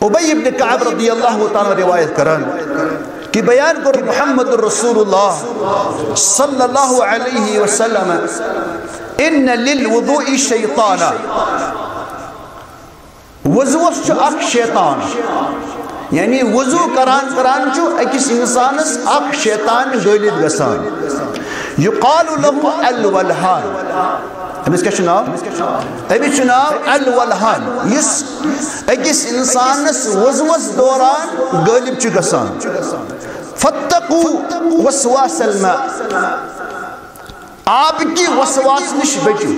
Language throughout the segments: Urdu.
ابی ابن کعب رضی اللہ تعالی روایت کران کہ بیان کر محمد رسول اللہ صلی اللہ علیہ وسلم، ان للوضوء شیطانا وضوس چھ اک شیطان. یعنی وضو کران کران چھو اکس انسانس اک شیطان غالب گسان۔ یقال له الولهان امس کیا نام امس نام الولهان یس اکس انسانس وضوس دوران غالب چھ گسان فتقوا وسواس الماء آب کی وسواس نش بچو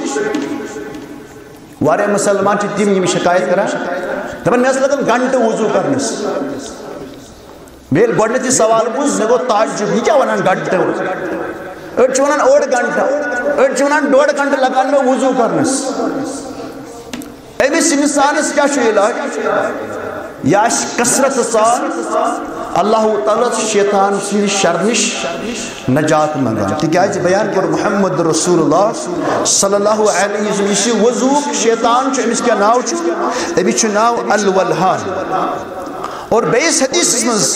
وارے مسلمان چھ تیم یم شکایت کرا دپن مے لگن گھنٹہ وضو کرنس میل گۄڈنیتھ سوال بوز مے گو تعجب یہ کیا ونان گھنٹہ أڑ چھِ ونان اوڑ أڑ چھِ ونان ڈوڑ گھنٹہ لگان مے وضو کرنس۔ أمس انسانس کیا علاج یا کثرت سان اللہ تعالیٰ شیطان سن شرنش نجات منگان تکیاز جی بیان کر محمد رسول اللہ صلی اللہ علیہ وسلم یہ وضوق شیطان چھ امس کیا ناو چھ ابھی چھ ناو الولہان اور بیس حدیث مز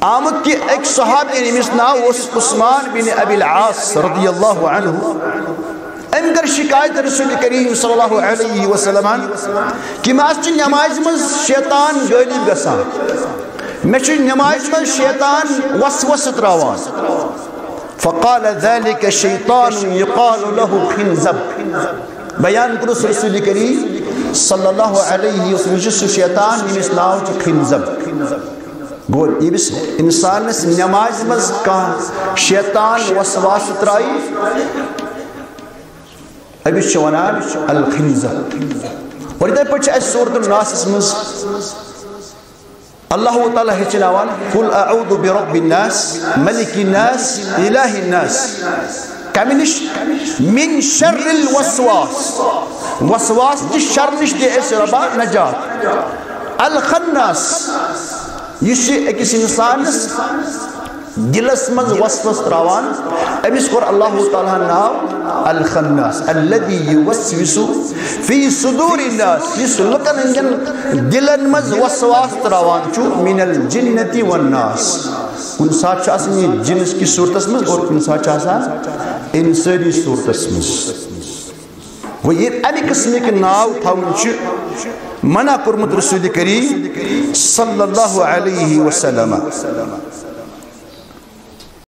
آمد کی ایک صحابی یعنی امس ناو عثمان بن ابی العاص رضی اللہ عنہ۔ ام کر شکایت رسول کریم صلی اللہ علیہ وسلم کہ میں اس نماز من شیطان غالب گسان میں چھ نماز من شیطان وسوس تراوان۔ فقال ذلك شیطان يقال له خنزب۔ بیان کرس رسول کریم صلی اللہ علیہ وسلم، جس شیطان یمس ناو چھ خنزب۔ گول یمس انسانس نماز مز کان شیطان وسواس ترائی ابھی ونان الخنزہ۔ اور اتھے پہ اس صورت الناس مز اللہ تعالیٰ ہچناوان قل اعوذ برب الناس ملک الناس الہ الناس۔ کمنش من شر الوسواس۔ وسواس کی شر نش دے اس ربا نجات۔ الخناس۔ یہ اکس انسانس دلس مز وسوس تراوان امس کور اللہ تعالیٰ ناو الخناس، الذي يوسوس في صدور الناس اس لکن انجن دلن مز وسواس تراوان چو من الجنة والناس۔ کن ساتھ آسان یہ جنس کی صورتس مز اور کن ساتھ آسان انسانی صورتس مز وہ یہ امی قسم کے ناو تھاون منع کرمت رسول کریم صلی اللہ علیہ وسلم۔